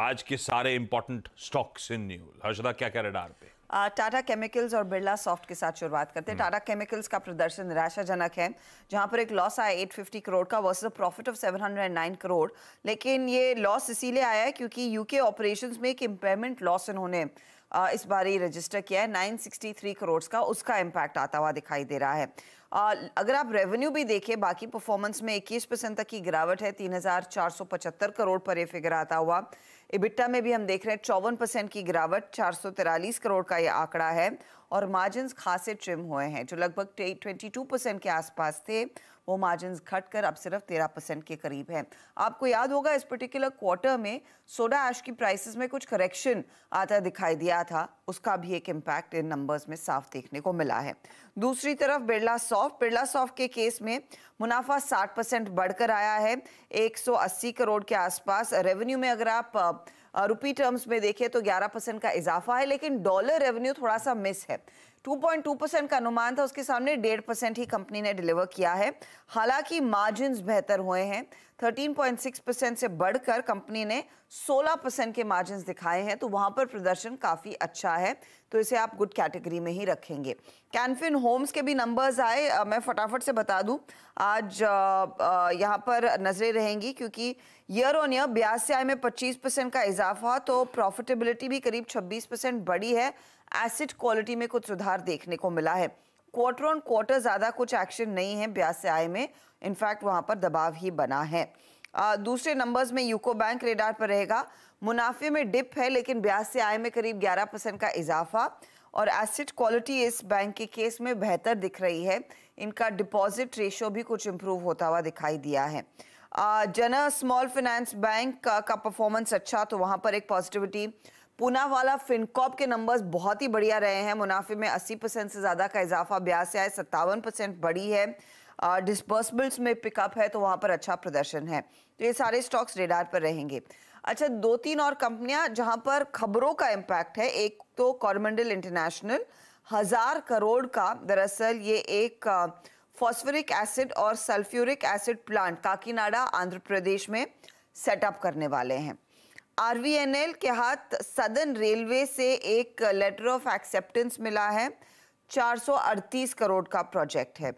आज के सारे important stocks in news Harshada क्या क्या रडार पे? टाटा केमिकल्स और बिरला सॉफ्ट के साथ शुरुआत करते हैं। टाटा केमिकल्स का प्रदर्शन निराशाजनक है जहाँ पर एक लॉस आया 850 करोड़ का वर्सेस प्रॉफिट ऑफ़ 709 करोड़ लेकिन ये लॉस इसीलिए आया है क्योंकि यूके ऑपरेशंस में एक इम्पेयरमेंट लॉस इन्होंने इस बार ही रजिस्टर किया है। 963 करोड़ का उसका इम्पैक्ट आता हुआ दिखाई दे रहा है। अगर आप रेवेन्यू भी देखें बाकी परफॉर्मेंस में 21 परसेंट तक की गिरावट है। 3,475 करोड़ पर ये फिगर आता हुआ। इबिट्टा में भी हम देख रहे हैं चौवन परसेंट की गिरावट, चार करोड़ का ये आंकड़ा है और मार्जिन खासे ट्रिम हुए हैं। जो लगभग 22 परसेंट के आसपास थे, वो मार्जिन घटकर अब सिर्फ़ 13 परसेंट के करीब है। आपको याद होगा इस पर्टिकुलर क्वार्टर में सोडा ऐश की प्राइसेस में कुछ करेक्शन आता दिखाई दिया था, उसका भी एक इम्पैक्ट इन नंबर्स में साफ़ देखने को मिला है। दूसरी तरफ़ बिरला सॉफ्ट बिरला सॉफ्ट के केस में मुनाफा 60 परसेंट बढ़कर आया है 180 करोड़ के आसपास। रेवेन्यू में अगर आप रुपी टर्म्स में देखें तो 11 परसेंट का इजाफा है, लेकिन डॉलर रेवेन्यू थोड़ा सा मिस है। 2.2 परसेंट का अनुमान था, उसके सामने डेढ़ परसेंट ही कंपनी ने डिलीवर किया है। हालाँकि मार्जिन बेहतर हुए हैं। 13.6 परसेंट से बढ़कर कंपनी ने 16 परसेंट के मार्जिन दिखाए हैं तो वहाँ पर प्रदर्शन काफ़ी अच्छा है तो इसे आप गुड कैटेगरी में ही रखेंगे। कैनफिन होम्स के भी नंबर्स आए मैं फटाफट से बता दूँ। आज यहाँ पर नज़रें रहेंगी, क्योंकि ईयर ऑन ईयर ब्याज से आय में 25 परसेंट का इजाफा तो प्रॉफिटेबिलिटी भी करीब 26 परसेंट बढ़ी है। एसिड क्वालिटी में कुछ सुधार देखने को मिला है। क्वार्टर ऑन क्वार्टर ज़्यादा कुछ एक्शन नहीं है ब्याज से आय में। इनफैक्ट वहाँ पर दबाव ही बना है। आ, दूसरे नंबर्स में यूको बैंक रेडार पर रहेगा। मुनाफे में डिप है लेकिन ब्याज से आय में करीब 11 परसेंट का इजाफा। और एसिड क्वालिटी इस बैंक के केस में बेहतर दिख रही है। इनका डिपॉजिट रेशियो भी कुछ इम्प्रूव होता हुआ दिखाई दिया है। जन स्मॉल फाइनेंस बैंक का, का परफॉर्मेंस अच्छा तो वहाँ पर एक पॉजिटिविटी पूना वाला फिनकॉप के नंबर्स बहुत ही बढ़िया रहे हैं। मुनाफे में 80 परसेंट से ज़्यादा का इजाफा, ब्याज से आए सत्तावन परसेंट बढ़ी है। डिस्पर्सबल्स में पिकअप है तो वहाँ पर अच्छा प्रदर्शन है। तो ये सारे स्टॉक्स रेडार पर रहेंगे। अच्छा दो तीन और कंपनियाँ जहाँ पर खबरों का इम्पैक्ट है। एक तो कॉर्मेंडल इंटरनेशनल हज़ार करोड़ का। दरअसल ये एक फॉस्फरिक एसिड और sulphuric acid plant Kakinada, Andhra Pradesh में सेटअप करने वाले हैं। आरवीएनएल के हाथ सदन रेलवे से एक लेटर ऑफ़ एक्सेप्टेंस मिला है। 438 करोड़ का प्रोजेक्ट है।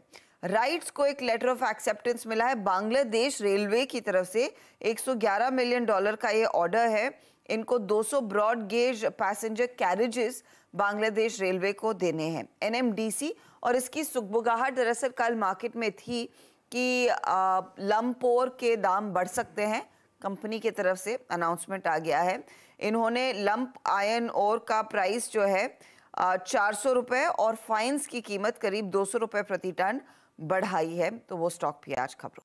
राइट्स को एक लेटर ऑफ़ एक्सेप्टेंस मिला है। बांग्लादेश रेलवे की तरफ़ से 111 मिलियन डॉलर का ये ऑर्डर है। इनको 200 broad gauge passenger carriages Bangladesh railway को देने हैं। एनएमडीसी और इसकी सुखबुगाहट दरअसल कल मार्केट में थी कि लमपोर के दाम बढ़ सकते हैं। कंपनी की तरफ़ से अनाउंसमेंट आ गया है। इन्होंने लंप आयन और का प्राइस जो है चार सौ रुपये और फाइन्स की कीमत करीब दो सौ रुपये प्रति टन बढ़ाई है। तो वो स्टॉक भी आज खबरों।